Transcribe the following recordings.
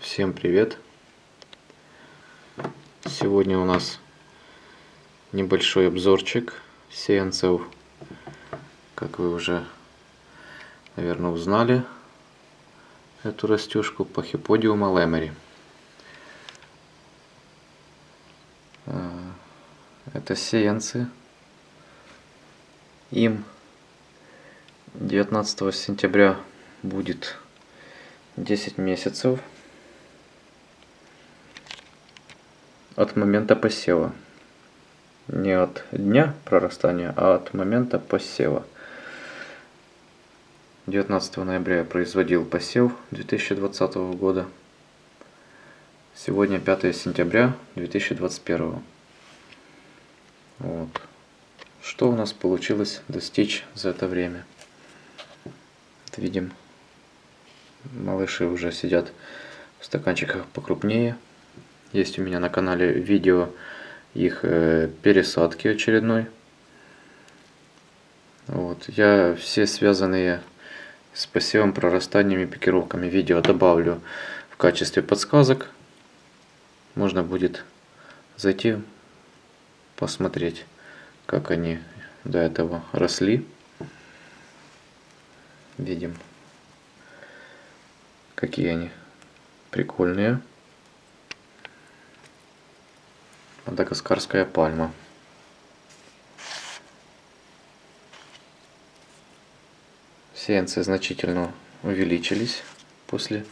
Всем привет! Сегодня у нас небольшой обзорчик сеянцев. Как вы уже, наверное, узнали эту растюшку Пахиподиума лемери. Э, это сеянцы. Им 19 сентября будет 10 месяцев от момента посева. Не от дня прорастания, а от момента посева. 19 ноября я производил посев 2020 года. Сегодня 5 сентября 2021. Вот. Что у нас получилось достичь за это время? видим, малыши уже сидят в стаканчиках покрупнее. Есть у меня на канале видео их э, пересадки очередной. Вот. Я все связанные с посевом, прорастаниями, пикировками видео добавлю в качестве подсказок. Можно будет зайти, посмотреть, как они до этого росли видим, какие они прикольные. Мадагаскарская пальма. Сеянцы значительно увеличились после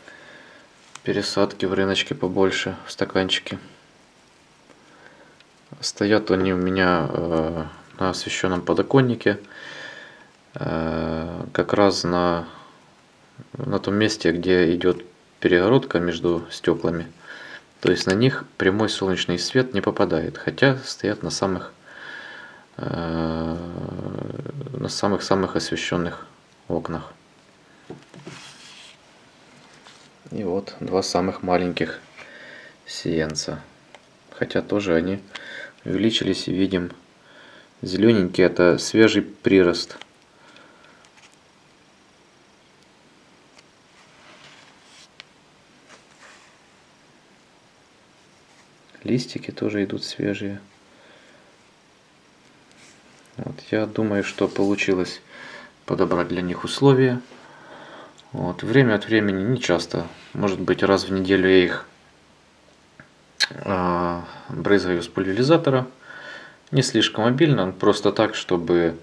пересадки в рыночке побольше, в стаканчике. Стоят они у меня э, на освещенном подоконнике. Э, как раз на, на том месте, где идет перегородка между стеклами. То есть на них прямой солнечный свет не попадает, хотя стоят на самых э, на самых-самых освещенных окнах. И вот два самых маленьких сиенца. Хотя тоже они увеличились видим зелененькие, это свежий прирост. Листики тоже идут свежие. Вот, я думаю, что получилось подобрать для них условия. Вот, время от времени, не часто, может быть раз в неделю я их э, брызгаю с пульверизатора. Не слишком обильно, просто так, чтобы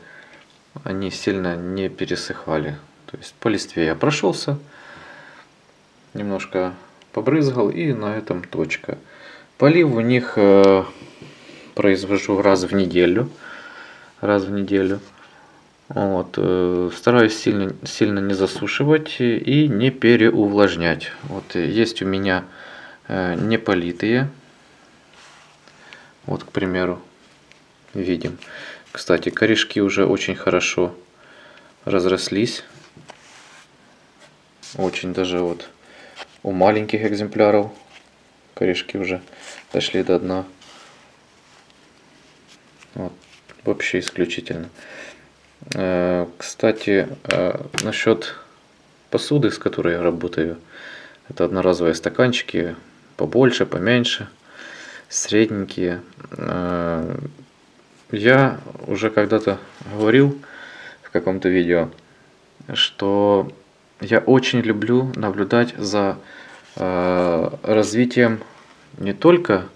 они сильно не пересыхали. То есть по листве я прошелся, немножко побрызгал и на этом точка. Полив у них э, произвожу раз в неделю. Раз в неделю. Вот, э, стараюсь сильно, сильно не засушивать и не переувлажнять. Вот есть у меня э, неполитые. Вот, к примеру, видим. Кстати, корешки уже очень хорошо разрослись. Очень даже вот у маленьких экземпляров корешки уже дошли до дна. Вот, вообще исключительно. Э, кстати, э, насчет посуды, с которой я работаю, это одноразовые стаканчики, побольше, поменьше, средненькие. Э, я уже когда-то говорил в каком-то видео, что я очень люблю наблюдать за развитием не только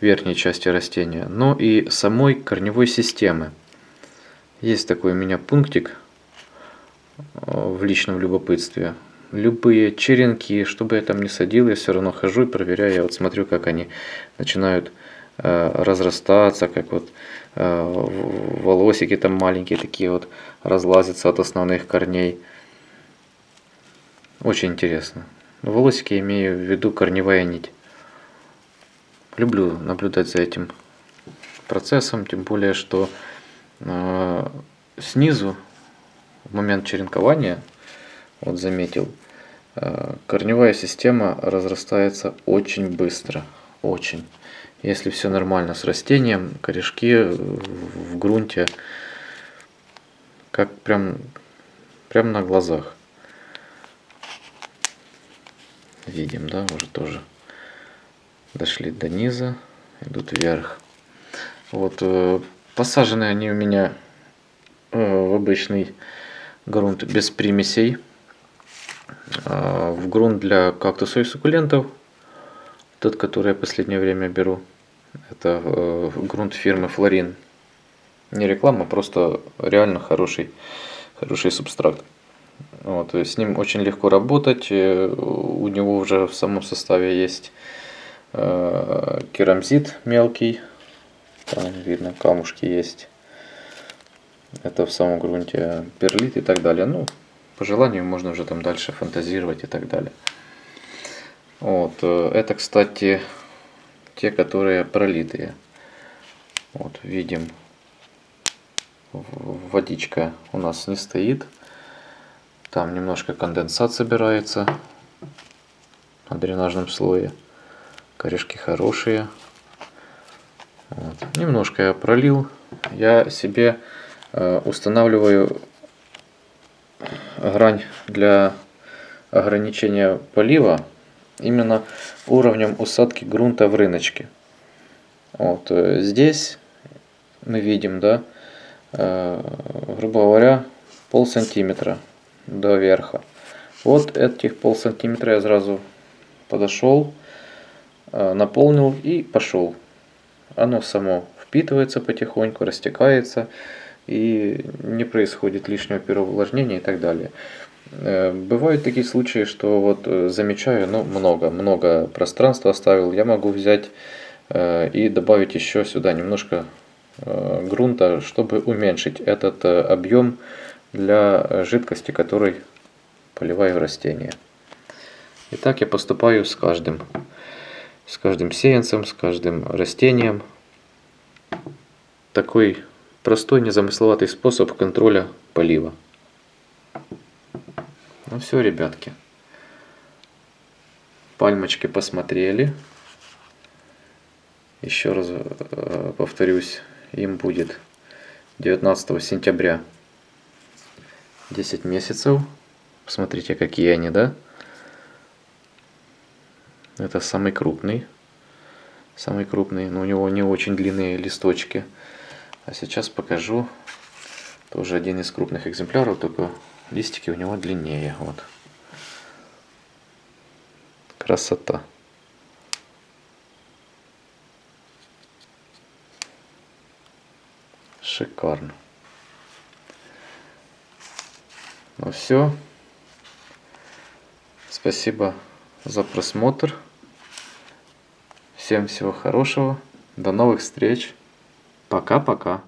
верхней части растения, но и самой корневой системы. Есть такой у меня пунктик э, в личном любопытстве. Любые черенки, чтобы я там не садил, я все равно хожу и проверяю. Я вот смотрю, как они начинают э, разрастаться, как вот э, волосики там маленькие такие вот разлазятся от основных корней. Очень интересно. Волосики имею в виду корневая нить. Люблю наблюдать за этим процессом, тем более, что э, снизу в момент черенкования, вот заметил, э, корневая система разрастается очень быстро, очень. Если все нормально с растением, корешки в грунте, как прям, прям на глазах. Видим, да, уже тоже дошли до низа, идут вверх. Вот, э, посажены они у меня э, в обычный грунт без примесей. А, в грунт для кактусов и суккулентов, тот, который я последнее время беру, это э, грунт фирмы Флорин. Не реклама, просто реально хороший, хороший субстрат. Вот, с ним очень легко работать. У него уже в самом составе есть э, керамзит мелкий. Там видно, камушки есть. Это в самом грунте перлит и так далее. Ну, по желанию можно уже там дальше фантазировать и так далее. Вот, э, это, кстати, те, которые пролитые. Вот, видим, водичка у нас не стоит. Там немножко конденсат собирается на дренажном слое. Корешки хорошие. Вот. Немножко я пролил. Я себе э, устанавливаю грань для ограничения полива именно уровнем усадки грунта в рыночке. Вот э, здесь мы видим, да, э, грубо говоря, пол сантиметра до верха. Вот этих пол сантиметра я сразу подошел, э, наполнил и пошел. Оно само впитывается потихоньку, растекается и не происходит лишнего переувлажнения и так далее. Э, бывают такие случаи, что вот э, замечаю, ну много, много пространства оставил, я могу взять и добавить еще сюда немножко грунта, чтобы уменьшить этот объем для жидкости, который поливаю в растение. И так я поступаю с каждым, с каждым сеянцем, с каждым растением. Такой простой, незамысловатый способ контроля полива. Ну все, ребятки. Пальмочки посмотрели. Еще раз э, повторюсь, им будет 19 сентября 10 месяцев. Посмотрите, какие они, да? Это самый крупный. Самый крупный, но у него не очень длинные листочки. А сейчас покажу тоже один из крупных экземпляров, только листики у него длиннее. Вот. Красота. Шикарно. Ну все. Спасибо за просмотр. Всем всего хорошего. До новых встреч. Пока-пока.